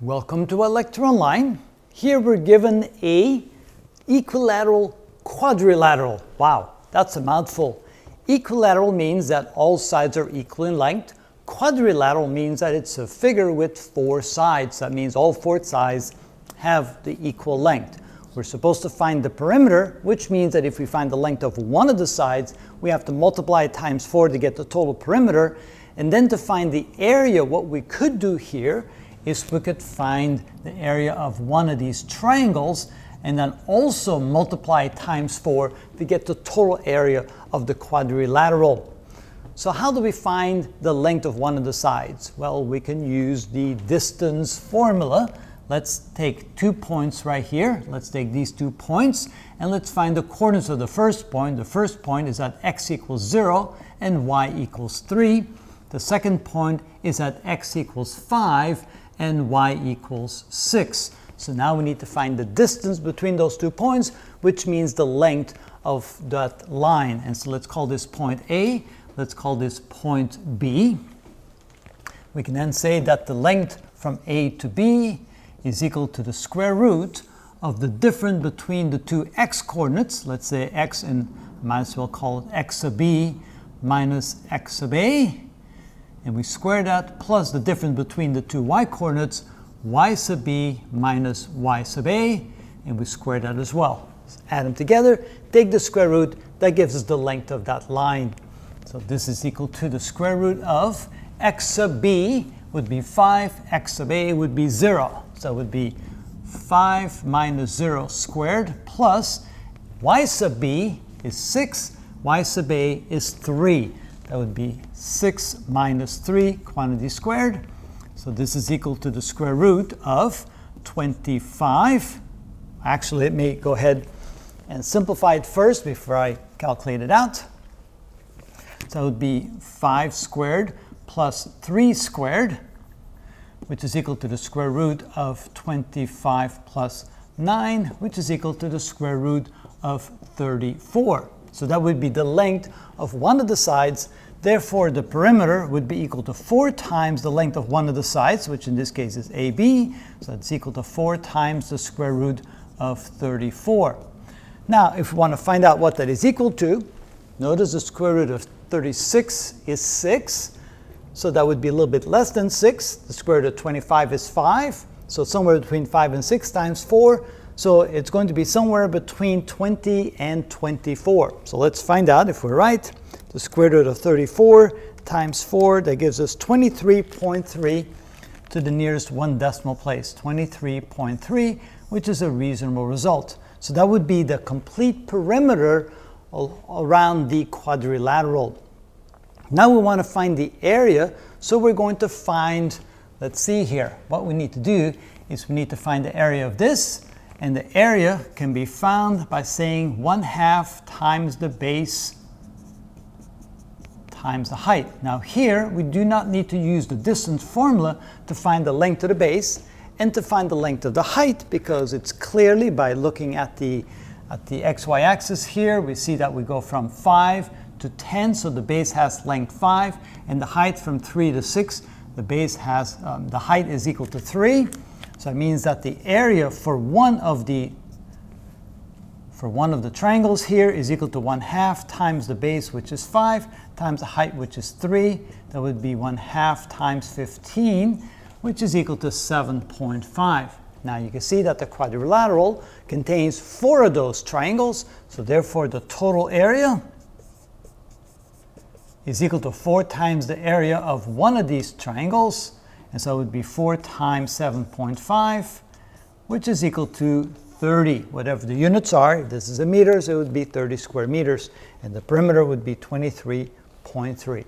Welcome to ilectureonline. Here we're given a equilateral quadrilateral. Wow, that's a mouthful. Equilateral means that all sides are equal in length. Quadrilateral means that it's a figure with four sides. That means all four sides have the equal length. We're supposed to find the perimeter, which means that if we find the length of one of the sides, we have to multiply it times four to get the total perimeter. And then to find the area, what we could do here is we could find the area of one of these triangles and then also multiply times 4 to get the total area of the quadrilateral. So how do we find the length of one of the sides? Well, we can use the distance formula. Let's take two points right here. Let's take these two points and let's find the coordinates of the first point. The first point is at x equals 0 and y equals 3. The second point is at x equals 5 and y equals 6. So now we need to find the distance between those two points, which means the length of that line. And so let's call this point A, let's call this point B. We can then say that the length from A to B is equal to the square root of the difference between the two x coordinates, let's say x and might as well call it x sub b minus x sub a, and we square that plus the difference between the two y coordinates, y sub b minus y sub a, and we square that as well. add them together, take the square root, that gives us the length of that line. So this is equal to the square root of x sub b would be 5, x sub a would be 0. So it would be 5 minus 0 squared plus y sub b is 6, y sub a is 3. That would be 6 minus 3 quantity squared. So this is equal to the square root of 25. Actually, let me go ahead and simplify it first before I calculate it out. So it would be 5 squared plus 3 squared, which is equal to the square root of 25 plus 9, which is equal to the square root of 34. So that would be the length of one of the sides. Therefore, the perimeter would be equal to 4 times the length of one of the sides, which in this case is AB. So that's equal to 4 times the square root of 34. Now, if we want to find out what that is equal to, notice the square root of 36 is 6. So that would be a little bit less than 6. The square root of 25 is 5. So somewhere between 5 and 6 times 4. So it's going to be somewhere between 20 and 24. So let's find out if we're right. The square root of 34 times 4, that gives us 23.3 to the nearest one decimal place, 23.3, which is a reasonable result. So that would be the complete perimeter around the quadrilateral. Now we want to find the area, so we're going to find, let's see here, what we need to do is we need to find the area of this, and the area can be found by saying 1 half times the base times the height. Now here, we do not need to use the distance formula to find the length of the base and to find the length of the height because it's clearly by looking at the, at the xy axis here, we see that we go from 5 to 10, so the base has length 5, and the height from 3 to 6, the base has, um, the height is equal to 3. So it means that the area for one of the for one of the triangles here is equal to 1 half times the base, which is 5, times the height, which is 3. That would be 1 half times 15, which is equal to 7.5. Now you can see that the quadrilateral contains four of those triangles, so therefore the total area is equal to 4 times the area of one of these triangles, and so it would be 4 times 7.5, which is equal to 30, whatever the units are. If this is a meters, it would be 30 square meters, and the perimeter would be 23.3. And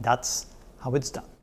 that's how it's done.